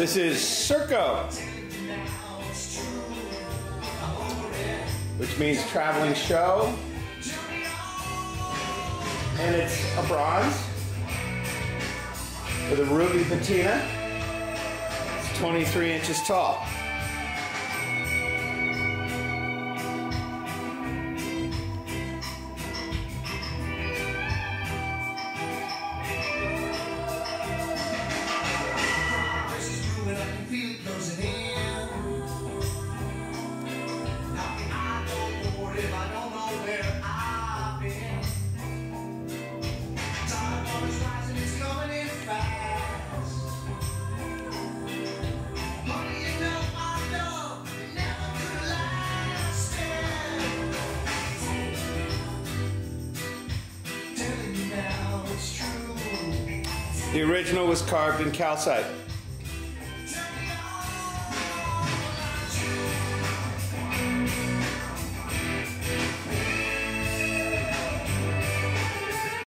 This is Circo, which means traveling show. And it's a bronze with a ruby patina. It's 23 inches tall. The original was carved in calcite.